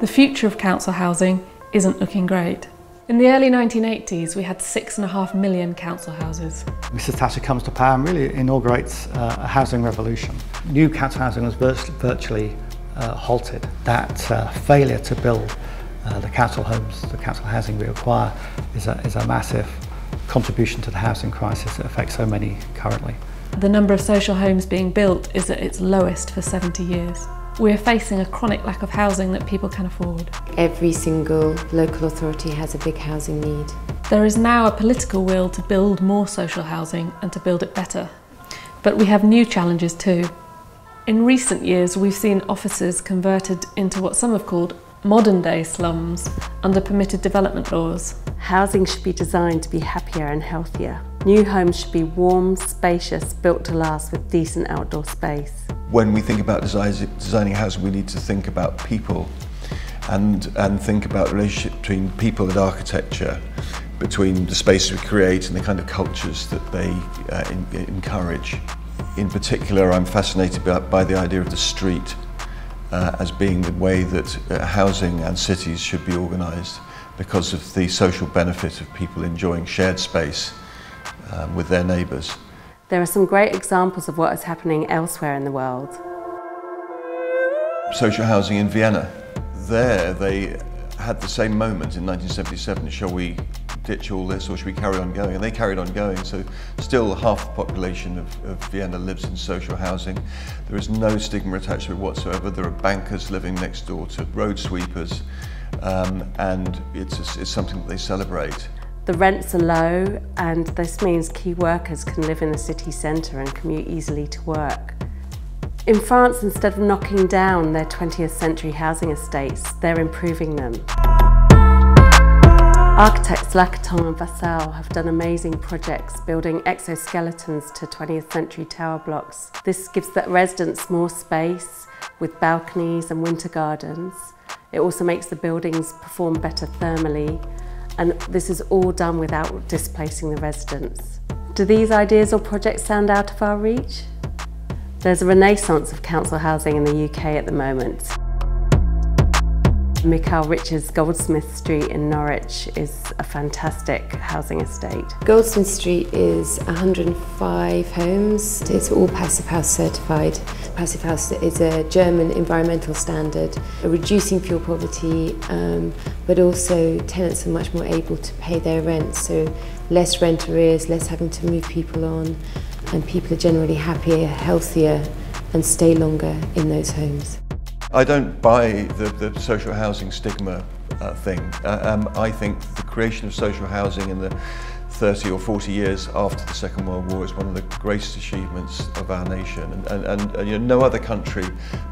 The future of council housing isn't looking great. In the early 1980s, we had six and a half million council houses. Mrs Thatcher comes to power and really inaugurates uh, a housing revolution. New council housing was virtually uh, halted. That uh, failure to build uh, the council homes, the council housing we require is a, is a massive contribution to the housing crisis that affects so many currently. The number of social homes being built is at its lowest for 70 years. We're facing a chronic lack of housing that people can afford. Every single local authority has a big housing need. There is now a political will to build more social housing and to build it better. But we have new challenges too. In recent years, we've seen offices converted into what some have called modern day slums under permitted development laws. Housing should be designed to be happier and healthier. New homes should be warm, spacious, built to last with decent outdoor space. When we think about designing housing, we need to think about people and, and think about the relationship between people and architecture, between the spaces we create and the kind of cultures that they uh, in, encourage. In particular, I'm fascinated by, by the idea of the street uh, as being the way that uh, housing and cities should be organised because of the social benefit of people enjoying shared space um, with their neighbours. There are some great examples of what is happening elsewhere in the world. Social housing in Vienna. There they had the same moment in 1977, shall we ditch all this or should we carry on going? And they carried on going, so still half the population of, of Vienna lives in social housing. There is no stigma attached to it whatsoever. There are bankers living next door to road sweepers, um, and it's, it's something that they celebrate. The rents are low and this means key workers can live in the city centre and commute easily to work. In France, instead of knocking down their 20th century housing estates, they're improving them. Architects Lacaton and Vassal have done amazing projects building exoskeletons to 20th century tower blocks. This gives the residents more space with balconies and winter gardens. It also makes the buildings perform better thermally and this is all done without displacing the residents. Do these ideas or projects sound out of our reach? There's a renaissance of council housing in the UK at the moment. Mikhail Riches Goldsmith Street in Norwich is a fantastic housing estate. Goldsmith Street is 105 homes. It's all Passive House certified. Passive House is a German environmental standard, reducing fuel poverty, um, but also tenants are much more able to pay their rent, so less rent arrears, less having to move people on, and people are generally happier, healthier, and stay longer in those homes. I don't buy the, the social housing stigma uh, thing. Uh, um, I think the creation of social housing in the 30 or 40 years after the Second World War is one of the greatest achievements of our nation. And, and, and, and you know, no other country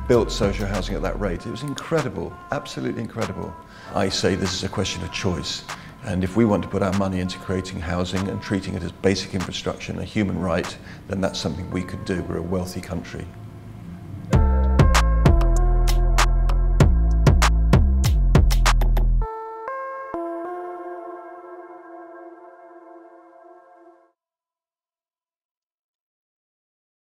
built social housing at that rate. It was incredible, absolutely incredible. I say this is a question of choice. And if we want to put our money into creating housing and treating it as basic infrastructure and a human right, then that's something we could do. We're a wealthy country.